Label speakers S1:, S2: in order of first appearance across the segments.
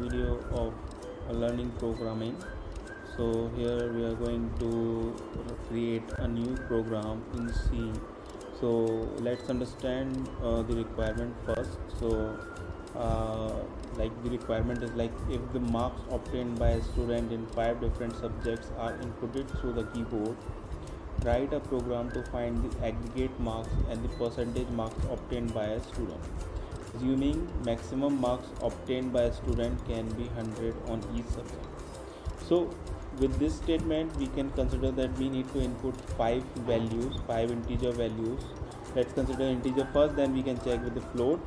S1: video of learning programming. So here we are going to create a new program in C. So let's understand uh, the requirement first. So uh, like the requirement is like if the marks obtained by a student in five different subjects are inputted through the keyboard write a program to find the aggregate marks and the percentage marks obtained by a student assuming maximum marks obtained by a student can be 100 on each subject. So with this statement we can consider that we need to input five values five integer values. Let's consider integer first then we can check with the float.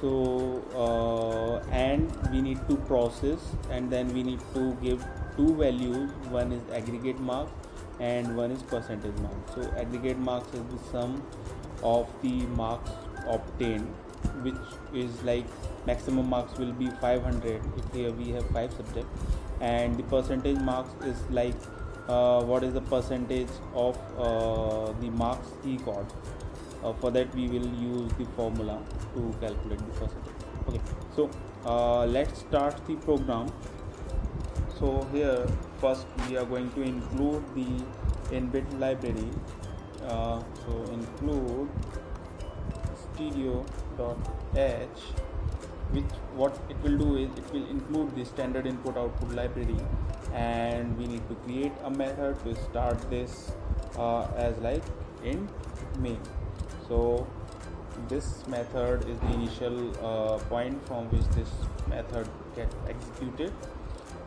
S1: So uh, and we need to process and then we need to give two values. One is aggregate marks and one is percentage marks so aggregate marks is the sum of the marks obtained which is like maximum marks will be 500 if here we have five subjects and the percentage marks is like uh, what is the percentage of uh, the marks he got uh, for that we will use the formula to calculate the percentage. Okay so uh, let's start the program. So here first we are going to include the inbuilt library. Uh, so include studio.h which what it will do is it will include the standard input output library. And we need to create a method to start this uh, as like int main. So this method is the initial uh, point from which this method get executed.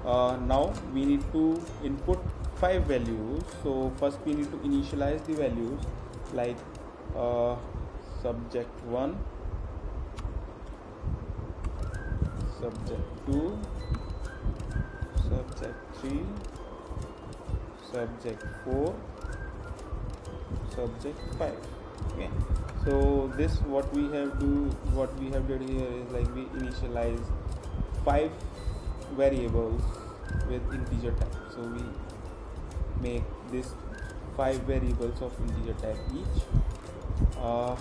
S1: Uh, now we need to input five values. So first we need to initialize the values like uh, subject 1 subject 2 subject 3 subject 4 subject 5 okay. So this what we have do what we have did here is like we initialize five variables with integer type. So we make this five variables of integer type each. Uh,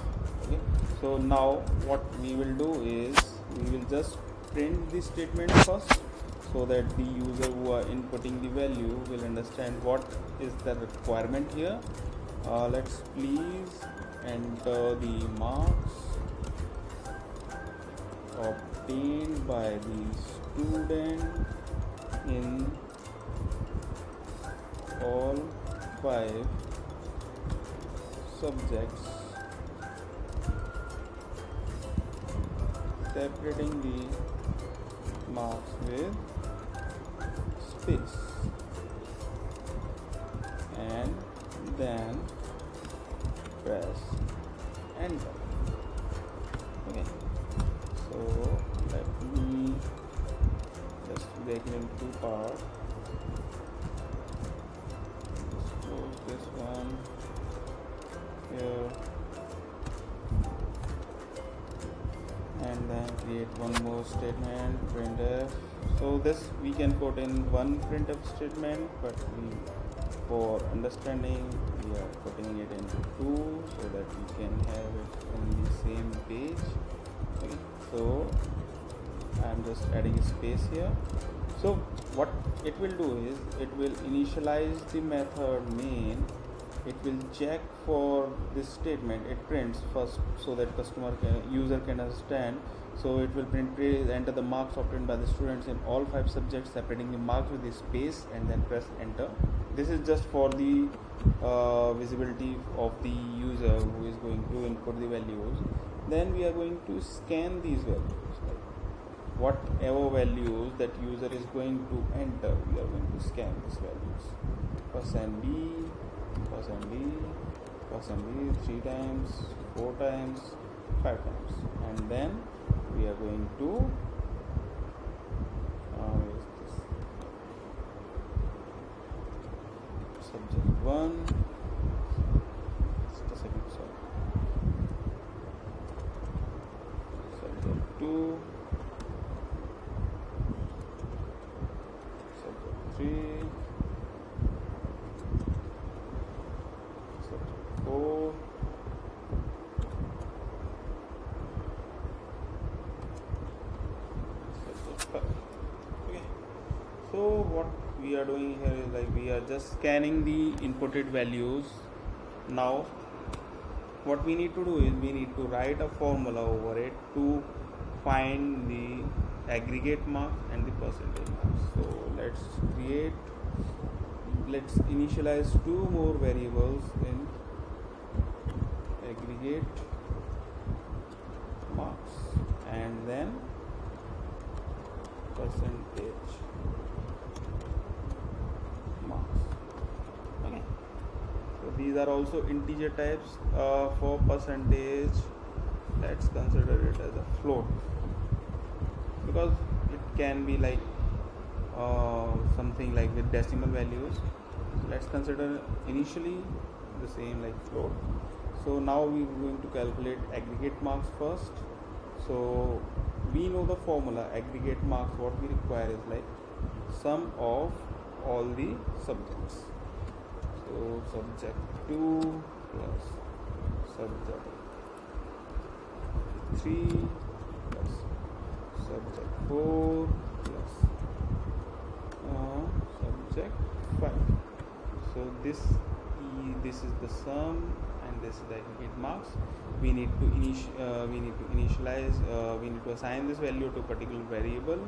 S1: okay. So now what we will do is we will just print this statement first so that the user who are inputting the value will understand what is the requirement here. Uh, let's please enter the marks obtained by the student in all five subjects. Separating the marks with space. And then press enter. Okay. So let me just break it into two parts and then create one more statement printf so this we can put in one printf statement but we for understanding we are putting it into two so that we can have it on the same page. Okay so i'm just adding space here. So what it will do is it will initialize the method main it will check for this statement. It prints first so that customer can user can understand. So it will print enter the marks obtained by the students in all five subjects separating the marks with the space and then press enter. This is just for the uh, visibility of the user who is going to input the values. Then we are going to scan these values. Like whatever values that user is going to enter we are going to scan these values. Percent b percent b plus b three times four times five times. And then we are going to uh, subject 1 just a second sorry. Subject 2 subject 3 subject 4 subject 5 what we are doing here is like we are just scanning the inputted values. Now what we need to do is we need to write a formula over it to find the aggregate marks and the percentage marks so let's create let's initialize two more variables in aggregate marks and then percentage these are also integer types uh, for percentage let's consider it as a float. Because it can be like uh, something like with decimal values. Let's consider initially the same like float. So now we're going to calculate aggregate marks first. So we know the formula aggregate marks what we require is like sum of all the subjects so subject 2 plus subject 3 plus subject 4 plus uh, subject 5 so this this is the sum and this is the aggregate marks. We need to initi uh, we need to initialize uh, we need to assign this value to a particular variable.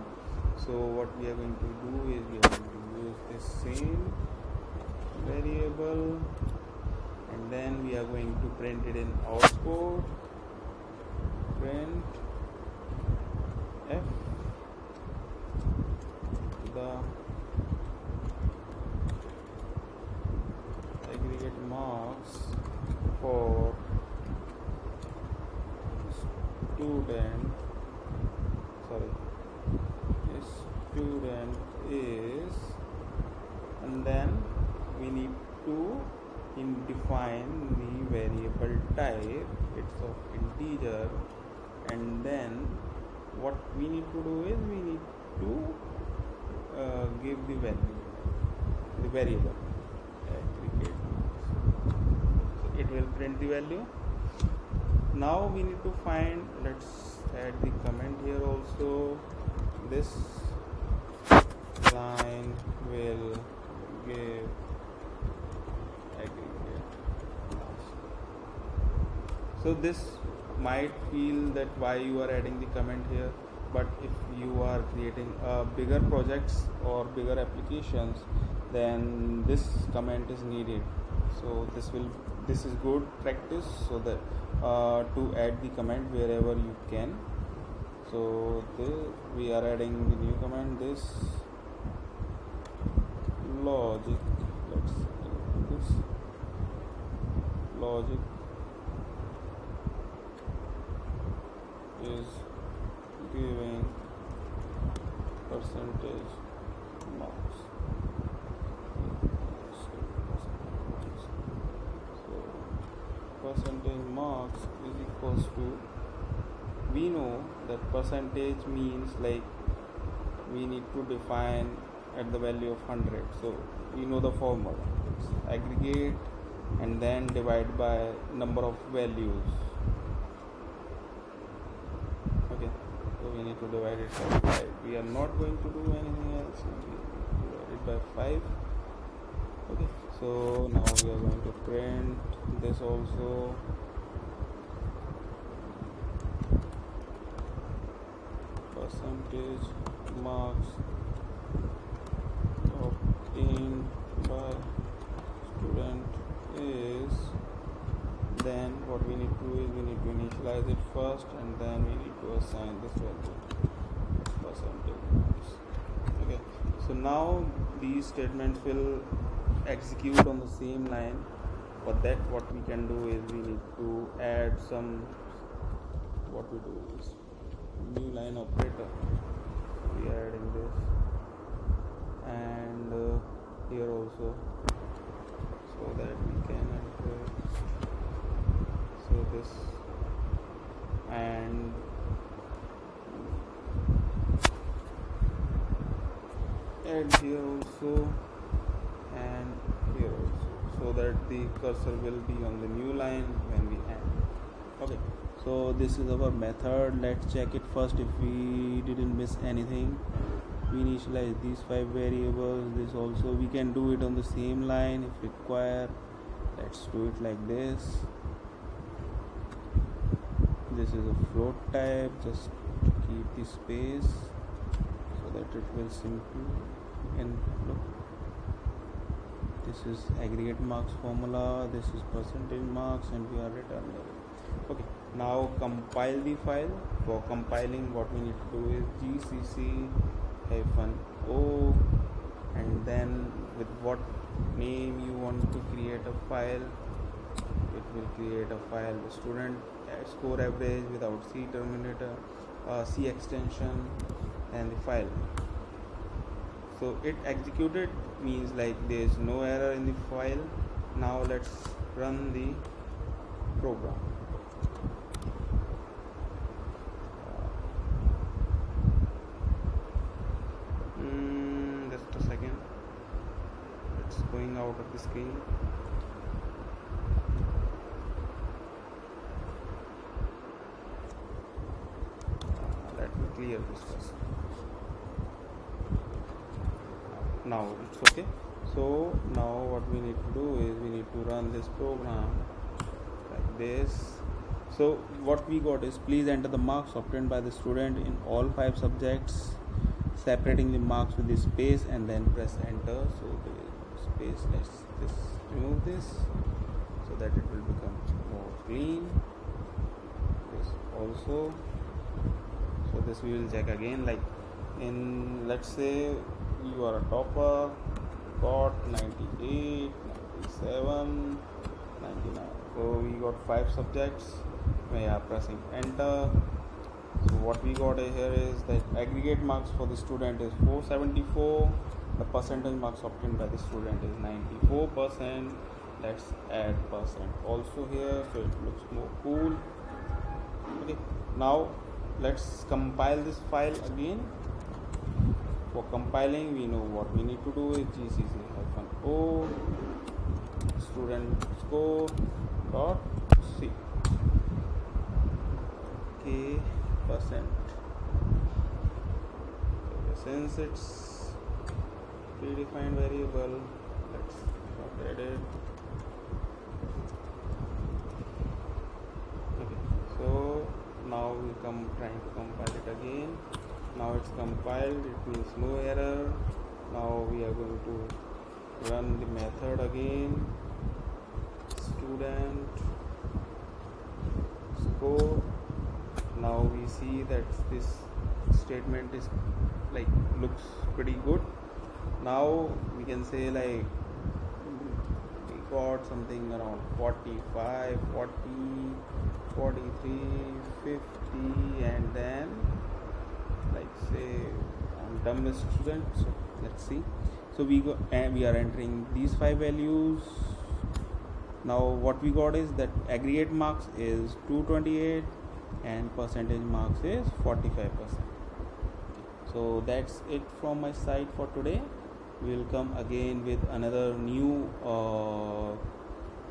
S1: So what we are going to do is we are going to use this same variable and then we are going to print it in output. Print f. The aggregate marks for student sorry student is and then we need to in define the variable type it's of integer and then what we need to do is we need to uh, give the value the variable aggregate so it will print the value. Now we need to find let's add the comment here also. This line will give so this might feel that why you are adding the comment here but if you are creating uh, bigger projects or bigger applications then this comment is needed. So this will this is good practice so that uh, to add the comment wherever you can. So the, we are adding the new comment this logic. Let's this logic is giving percentage marks so percentage marks is equals to we know that percentage means like we need to define at the value of 100 so we know the formula. It's aggregate and then divide by number of values we need to divide it by 5 we are not going to do anything else. Divide it by 5 okay so now we are going to print this also. Percentage marks obtained by student is then what we need to is we need to initialize it first and then we need to assign this value percentage. Okay. So now these statements will execute on the same line for that what we can do is we need to add some what we do is new line operator. We are adding this and uh, here also so that we can enter so this and here also and here also so that the cursor will be on the new line when we end. Okay so this is our method. Let's check it first if we didn't miss anything. We initialize these five variables. This also we can do it on the same line if required. Let's do it like this this is a float type just keep the space so that it will simple. And look this is aggregate marks formula this is percentage marks and we are returning okay now compile the file. For compiling what we need to do is gcc hyphen o and then with what name you want to create a file it will create a file. Student score average without c terminator uh, c extension and the file. So it executed means like there is no error in the file. Now let's run the program mm, just a second it's going out of the screen uh, let me clear this first. Now it's okay. So now what we need to do is we need to run this program like this. So what we got is please enter the marks obtained by the student in all five subjects separating the marks with the space and then press enter. So the space let's just remove this so that it will become more clean. This also so this we will check again. Like in let's say you are a topper got 98 97 99 so we got five subjects. We are pressing enter. So what we got here is that aggregate marks for the student is 474 the percentage marks obtained by the student is 94 percent. Let's add percent also here so it looks more cool. Okay. Now let's compile this file again. For compiling we know what we need to do is gcc hyphen o student score dot c. K percent. Since it's predefined variable let's update it okay so now we come trying to compile it again. Now it's compiled. It means no error. Now we are going to run the method again. Student score. Now we see that this statement is like looks pretty good. Now we can say like we got something around 45 40 43 50 and then like say I'm done with student so let's see. So we go and we are entering these five values. Now what we got is that aggregate marks is 228 and percentage marks is 45 percent. So that's it from my side for today. We'll come again with another new uh,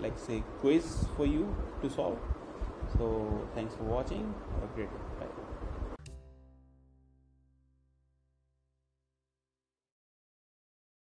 S1: like say quiz for you to solve so thanks for watching. Have a great day. Bye